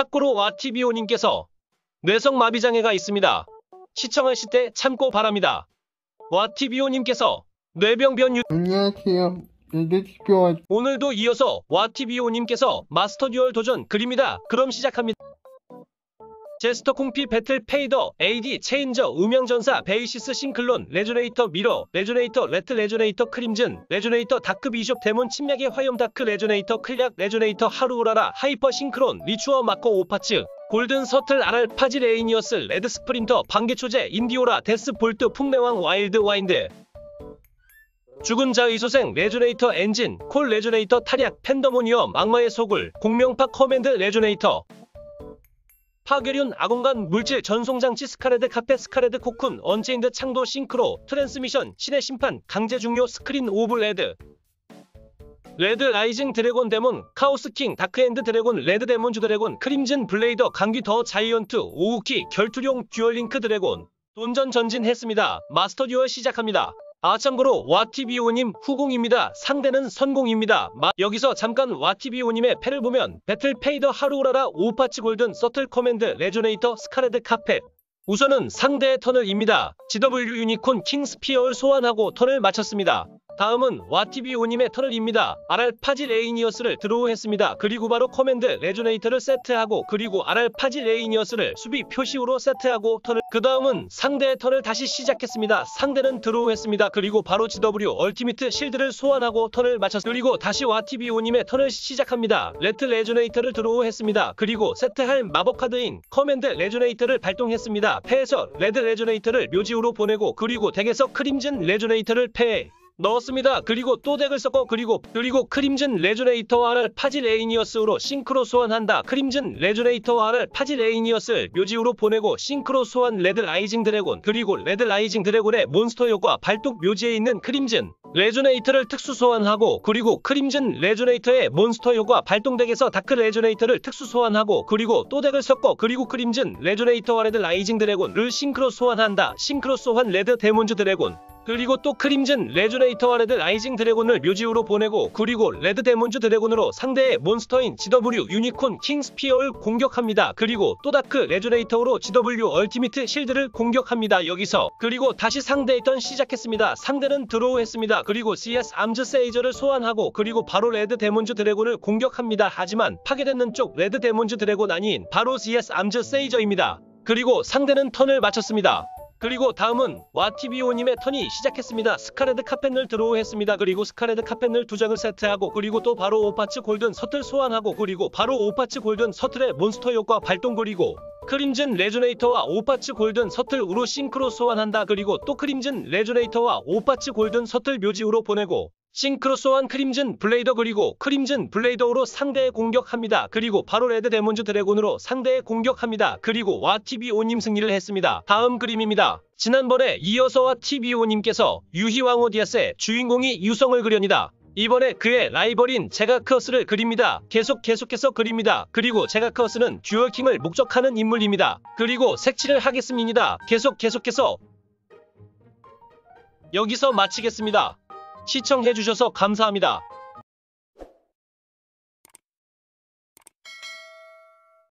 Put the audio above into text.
착고로 와티비오님께서 뇌성마비장애가 있습니다. 시청하실 때 참고 바랍니다. 와티비오님께서 뇌병변 유 안녕하세요. 오늘도 이어서 와티비오님께서 마스터 듀얼 도전 그립니다. 그럼 시작합니다. 제스터 콩피 배틀 페이더 AD 체인저 음향전사 베이시스 싱크론 레조네이터 미러 레조네이터 레드 레조네이터 크림즌 레조네이터 다크 비숍 데몬 침략의 화염 다크 레조네이터 클약 레조네이터 하루우라라 하이퍼 싱크론 리추어 마커 오파츠 골든 서틀 RR 파지 레이니어스 레드 스프린터 반개초제 인디오라 데스 볼트 풍매왕 와일드 윈드. 죽은 자 의 소생 레조네이터 엔진 콜 레조네이터 탈약 팬더모니엄 악마의 소굴 공명파 커맨드 레조네이터 파괴륜 아공간 물질 전송장치 스카레드 카펫 스카레드 코쿤 언체인드 창도 싱크로 트랜스미션 신의 심판 강제 중요 스크린 오브 레드 레드 라이징 드래곤 데몬 카오스 킹 다크엔드 드래곤 레드 데몬즈 드래곤 크림즌 블레이더 강귀 더 자이언트 오우키 결투룡 듀얼링크 드래곤 도전 전진했습니다. 마스터 듀얼 시작합니다. 아 참고로 와티비오님 후공입니다. 상대는 선공입니다. 마- 여기서 잠깐 와티비오님의 패를 보면 배틀 페이더 하루우라라 오파츠 골든 서틀 커맨드 레조네이터 스카레드 카펫 우선은 상대의 턴을 입니다. GW 유니콘 킹스피어를 소환하고 턴을 마쳤습니다. 다음은 와티비오님의 턴을 입니다. RR 파지 레이니어스를 드로우했습니다. 그리고 바로 커맨드 레조네이터를 세트하고 그리고 RR 파지 레이니어스를 수비 표시우로 세트하고 턴을 그 다음은 상대의 턴을 다시 시작했습니다. 상대는 드로우했습니다. 그리고 바로 GW 얼티미트 실드를 소환하고 턴을 마쳤 그리고 다시 와티비오님의 턴을 시작합니다. 레드 레조네이터를 드로우했습니다. 그리고 세트할 마법 카드인 커맨드 레조네이터를 발동했습니다. 패에서 레드 레조네이터를 묘지우로 보내고 그리고 덱에서 크림즌 레조네이터를 패해 넣었습니다. 그리고 또 덱을 섞어 그리고 그리고 크림즌 레조네이터와를 파지 레이니어스로 싱크로 소환한다. 크림즌 레조네이터와를 파지 레이니어스 묘지우로 보내고 싱크로 소환 레드 라이징 드래곤 그리고 레드 라이징 드래곤의 몬스터 효과 발동 묘지에 있는 크림즌 레조네이터를 특수 소환하고 그리고 크림즌 레조네이터의 몬스터 효과 발동덱에서 다크 레조네이터를 특수 소환하고 그리고 또 덱을 섞어 그리고 크림즌 레조네이터와 레드 라이징 드래곤을 싱크로 소환한다. 싱크로 소환 레드 데몬즈 드래곤 그리고 또 크림즌 레조네이터와 레드 라이징 드래곤을 묘지우로 보내고 그리고 레드 데몬즈 드래곤으로 상대의 몬스터인 GW 유니콘 킹스피어를 공격합니다. 그리고 또 다크 레조네이터로 GW 얼티미트 실드를 공격합니다. 여기서 그리고 다시 상대의 턴 시작했습니다. 상대는 드로우했습니다. 그리고 CS 암즈 세이저를 소환하고 그리고 바로 레드 데몬즈 드래곤을 공격합니다. 하지만 파괴되는 쪽 레드 데몬즈 드래곤 아닌 바로 CS 암즈 세이저입니다. 그리고 상대는 턴을 마쳤습니다. 그리고 다음은 와티비오님의 턴이 시작했습니다. 스카레드 카펫을 드로우 했습니다. 그리고 스카레드 카펫을 두 장을 세트하고 그리고 또 바로 오파츠 골든 서틀 소환하고 그리고 바로 오파츠 골든 서틀의 몬스터 효과 발동 그리고 크림즌 레조네이터와 오파츠 골든 서틀 우로 싱크로 소환한다. 그리고 또 크림즌 레조네이터와 오파츠 골든 서틀 묘지우로 보내고 싱크로 소환 크림즌 블레이더 그리고 크림즌 블레이더로 상대에 공격합니다. 그리고 바로 레드 데몬즈 드래곤으로 상대에 공격합니다. 그리고 와티비오님 승리를 했습니다. 다음 그림입니다. 지난번에 이어서 와티비오님께서 유희왕호 디아스의 주인공이 유성을 그려니다. 이번에 그의 라이벌인 제가크어스를 그립니다. 계속 계속해서 그립니다. 그리고 제가크어스는 듀얼킹을 목적하는 인물입니다. 그리고 색칠을 하겠습니다. 계속 계속해서 여기서 마치겠습니다. 시청해주셔서 감사합니다.